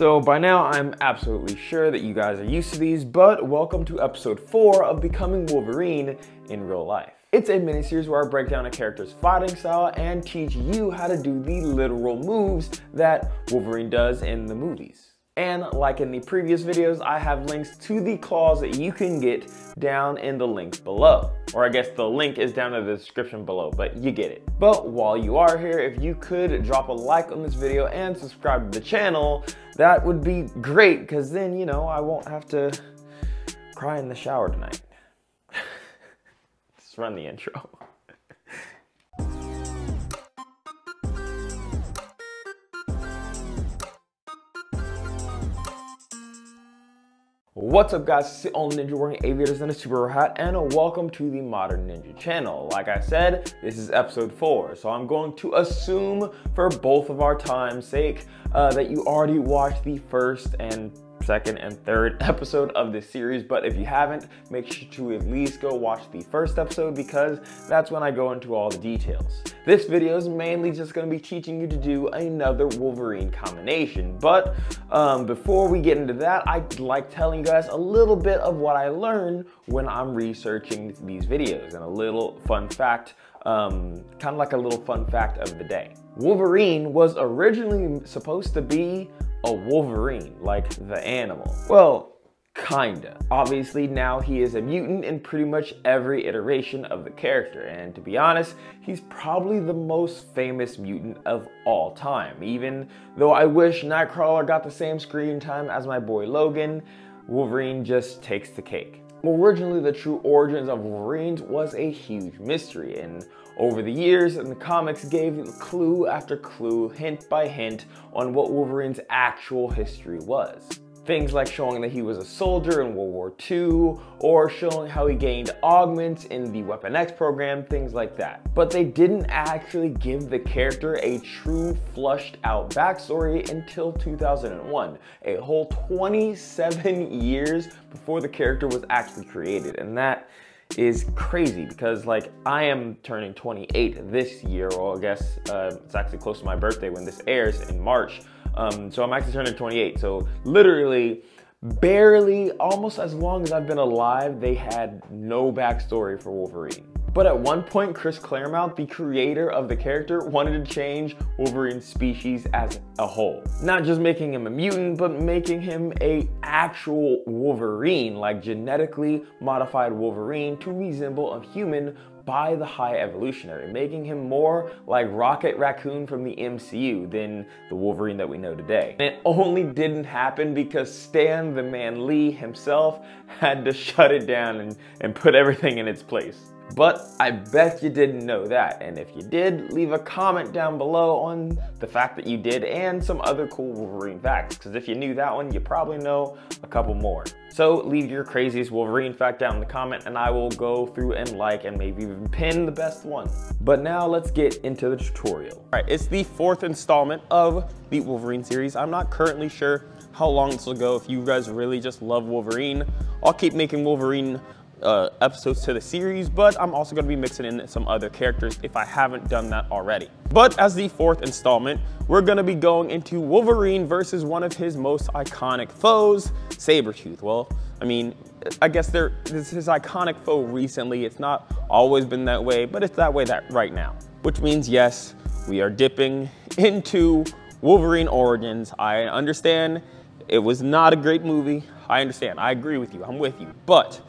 So by now, I'm absolutely sure that you guys are used to these, but welcome to episode 4 of Becoming Wolverine in Real Life. It's a mini-series where I break down a character's fighting style and teach you how to do the literal moves that Wolverine does in the movies. And like in the previous videos, I have links to the claws that you can get down in the link below. Or I guess the link is down in the description below, but you get it. But while you are here, if you could drop a like on this video and subscribe to the channel, that would be great, because then, you know, I won't have to cry in the shower tonight. Let's run the intro. What's up guys, it's all Ninja wearing aviators and a super hat and welcome to the Modern Ninja channel. Like I said, this is episode 4, so I'm going to assume for both of our time's sake uh, that you already watched the first and second and third episode of this series, but if you haven't, make sure to at least go watch the first episode because that's when I go into all the details. This video is mainly just gonna be teaching you to do another Wolverine combination, but um, before we get into that, I like telling you guys a little bit of what I learned when I'm researching these videos and a little fun fact um, kind of like a little fun fact of the day. Wolverine was originally supposed to be a Wolverine, like the animal. Well, kinda. Obviously now he is a mutant in pretty much every iteration of the character, and to be honest, he's probably the most famous mutant of all time. Even though I wish Nightcrawler got the same screen time as my boy Logan, Wolverine just takes the cake. Originally, the true origins of Wolverines was a huge mystery, and over the years, the comics gave clue after clue, hint by hint, on what Wolverine's actual history was. Things like showing that he was a soldier in World War II, or showing how he gained augments in the Weapon X program, things like that. But they didn't actually give the character a true flushed out backstory until 2001, a whole 27 years before the character was actually created. And that is crazy because like I am turning 28 this year, or I guess uh, it's actually close to my birthday when this airs in March. Um, so I'm actually turning 28. So literally, barely, almost as long as I've been alive, they had no backstory for Wolverine. But at one point, Chris Claremont, the creator of the character, wanted to change Wolverine's species as a whole. Not just making him a mutant, but making him a actual Wolverine, like genetically modified Wolverine to resemble a human by the High Evolutionary, making him more like Rocket Raccoon from the MCU than the Wolverine that we know today. And it only didn't happen because Stan the Man Lee himself had to shut it down and, and put everything in its place. But I bet you didn't know that, and if you did, leave a comment down below on the fact that you did and some other cool Wolverine facts, because if you knew that one, you probably know a couple more. So leave your craziest Wolverine fact down in the comment and I will go through and like and maybe even pin the best one. But now let's get into the tutorial. All right, it's the fourth installment of the Wolverine series. I'm not currently sure how long this will go. If you guys really just love Wolverine, I'll keep making Wolverine uh, episodes to the series, but I'm also gonna be mixing in some other characters if I haven't done that already. But as the fourth installment, we're gonna be going into Wolverine versus one of his most iconic foes, Sabretooth. Well, I mean, I guess there this is his iconic foe recently. It's not always been that way, but it's that way that right now. Which means yes, we are dipping into Wolverine Origins. I understand it was not a great movie. I understand, I agree with you, I'm with you. But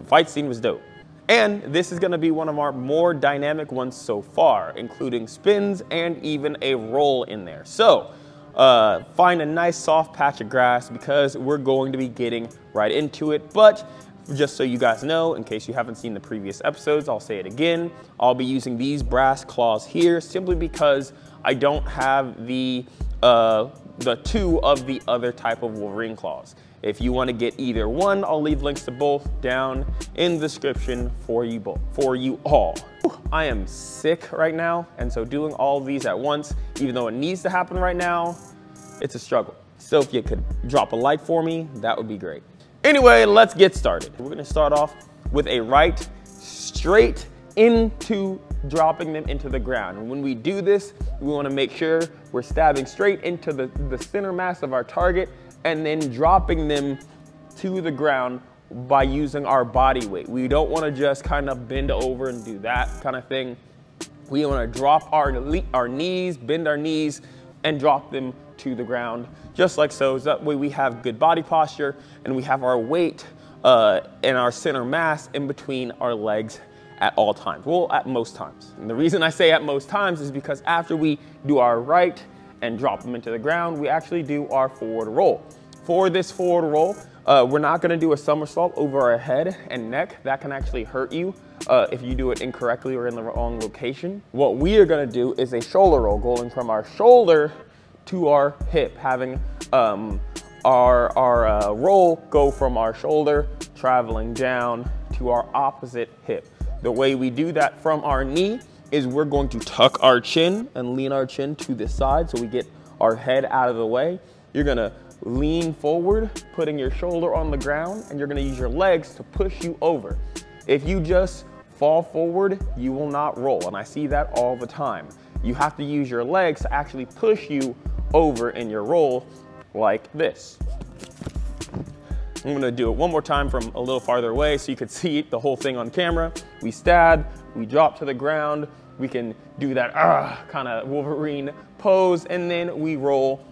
the fight scene was dope. And this is gonna be one of our more dynamic ones so far, including spins and even a roll in there. So, uh, find a nice soft patch of grass because we're going to be getting right into it. But just so you guys know, in case you haven't seen the previous episodes, I'll say it again. I'll be using these brass claws here simply because I don't have the, uh, the two of the other type of Wolverine claws. If you want to get either one, I'll leave links to both down in the description for you both, for you all. I am sick right now, and so doing all of these at once, even though it needs to happen right now, it's a struggle. So if you could drop a like for me, that would be great. Anyway, let's get started. We're gonna start off with a right straight into dropping them into the ground. And when we do this, we wanna make sure we're stabbing straight into the, the center mass of our target and then dropping them to the ground by using our body weight. We don't wanna just kind of bend over and do that kind of thing. We wanna drop our, our knees, bend our knees, and drop them to the ground, just like so. that way we have good body posture and we have our weight uh, and our center mass in between our legs at all times. Well, at most times. And the reason I say at most times is because after we do our right and drop them into the ground, we actually do our forward roll. For this forward roll, uh, we're not gonna do a somersault over our head and neck. That can actually hurt you uh, if you do it incorrectly or in the wrong location. What we are gonna do is a shoulder roll, going from our shoulder to our hip, having um, our, our uh, roll go from our shoulder, traveling down to our opposite hip. The way we do that from our knee is we're going to tuck our chin and lean our chin to the side so we get our head out of the way. You're gonna lean forward, putting your shoulder on the ground, and you're gonna use your legs to push you over. If you just fall forward, you will not roll, and I see that all the time. You have to use your legs to actually push you over in your roll like this. I'm gonna do it one more time from a little farther away so you could see the whole thing on camera. We stab, we drop to the ground, we can do that uh, kind of Wolverine pose, and then we roll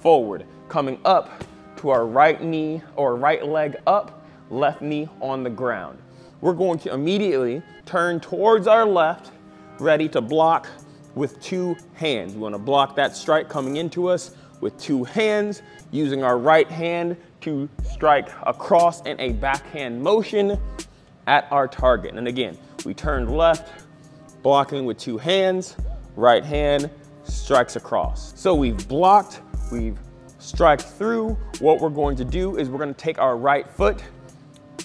forward, coming up to our right knee or right leg up, left knee on the ground. We're going to immediately turn towards our left, ready to block with two hands. We wanna block that strike coming into us with two hands, using our right hand to strike across in a backhand motion at our target. And again, we turn left, blocking with two hands, right hand strikes across. So we've blocked, we've strike through. What we're going to do is we're gonna take our right foot,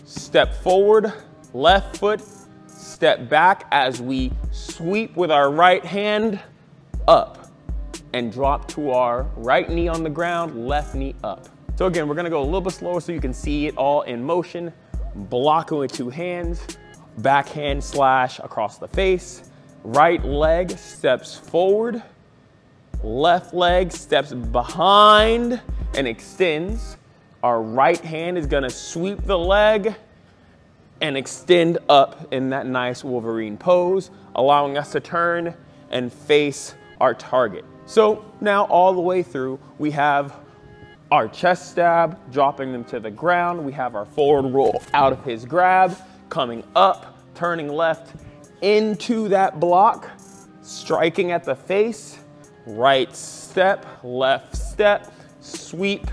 step forward, left foot, step back as we sweep with our right hand up and drop to our right knee on the ground, left knee up. So again, we're gonna go a little bit slower so you can see it all in motion. Blocking with two hands, backhand slash across the face. Right leg steps forward, left leg steps behind and extends. Our right hand is gonna sweep the leg and extend up in that nice Wolverine pose, allowing us to turn and face our target. So now all the way through, we have our chest stab, dropping them to the ground. We have our forward roll out of his grab, coming up, turning left into that block, striking at the face, right step, left step, sweep,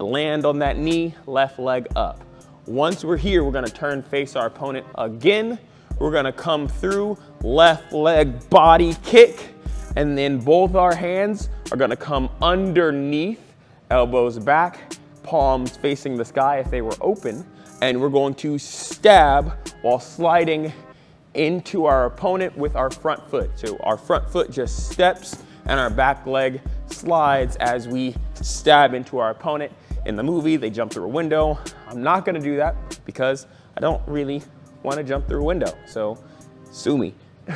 land on that knee, left leg up. Once we're here, we're gonna turn face our opponent again. We're gonna come through, left leg body kick, and then both our hands are gonna come underneath, elbows back, palms facing the sky if they were open, and we're going to stab while sliding into our opponent with our front foot. So our front foot just steps and our back leg slides as we stab into our opponent. In the movie, they jump through a window. I'm not gonna do that because I don't really wanna jump through a window, so sue me.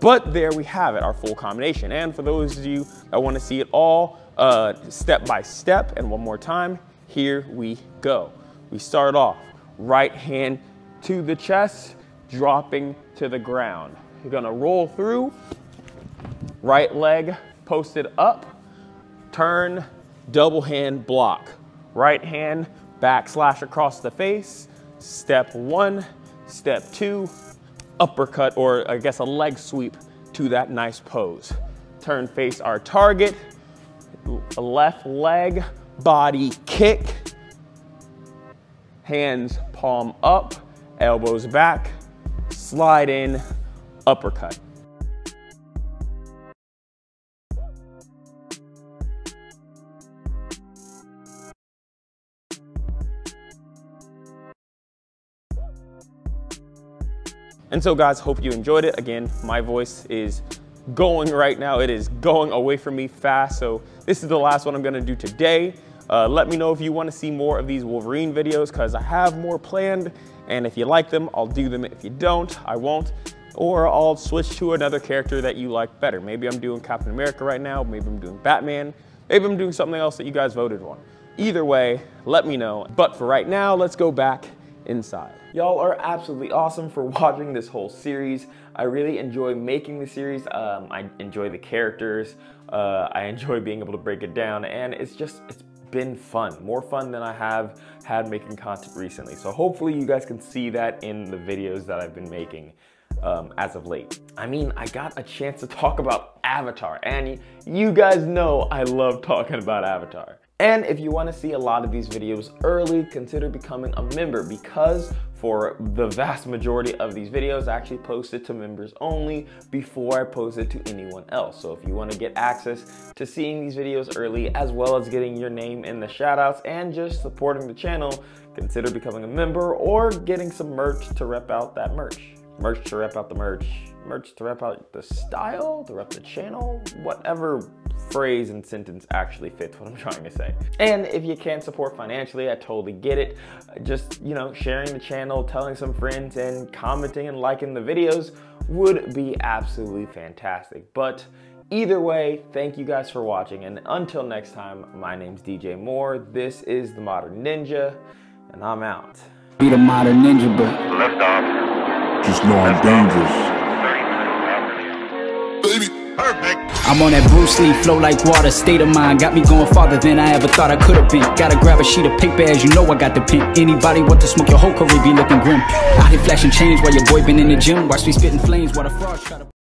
but there we have it, our full combination. And for those of you that wanna see it all uh, step by step, and one more time, here we go. We start off, right hand to the chest, dropping to the ground. You're gonna roll through, right leg posted up, turn, double hand block. Right hand backslash across the face, step one, step two, uppercut, or I guess a leg sweep to that nice pose. Turn face our target, left leg, body kick, hands palm up, elbows back, slide in, uppercut. And so guys, hope you enjoyed it. Again, my voice is going right now. It is going away from me fast. So this is the last one I'm gonna do today. Uh, let me know if you wanna see more of these Wolverine videos because I have more planned. And if you like them, I'll do them. If you don't, I won't. or I'll switch to another character that you like better. Maybe I'm doing Captain America right now, maybe I'm doing Batman, maybe I'm doing something else that you guys voted on. Either way, let me know. But for right now, let's go back inside. Y'all are absolutely awesome for watching this whole series. I really enjoy making the series. Um, I enjoy the characters. Uh, I enjoy being able to break it down and it's just, it's been fun, more fun than I have had making content recently. So hopefully you guys can see that in the videos that I've been making um, as of late. I mean, I got a chance to talk about Avatar and you guys know I love talking about Avatar. And if you want to see a lot of these videos early, consider becoming a member because for the vast majority of these videos, I actually post it to members only before I post it to anyone else. So if you want to get access to seeing these videos early, as well as getting your name in the shoutouts and just supporting the channel, consider becoming a member or getting some merch to rep out that merch. Merch to rep out the merch, merch to rep out the style, to rep the channel, whatever phrase and sentence actually fits what I'm trying to say. And if you can't support financially, I totally get it. Just, you know, sharing the channel, telling some friends, and commenting and liking the videos would be absolutely fantastic. But either way, thank you guys for watching. And until next time, my name's DJ Moore. This is The Modern Ninja, and I'm out. Be the modern ninja, but left off. Just know I'm dangerous. I'm on that Bruce Lee, flow like water, state of mind. Got me going farther than I ever thought I could have been. Gotta grab a sheet of paper as you know I got the pen. Anybody want to smoke your whole career be looking grim. Out here flashing chains while your boy been in the gym. Watch me spitting flames while the frogs try to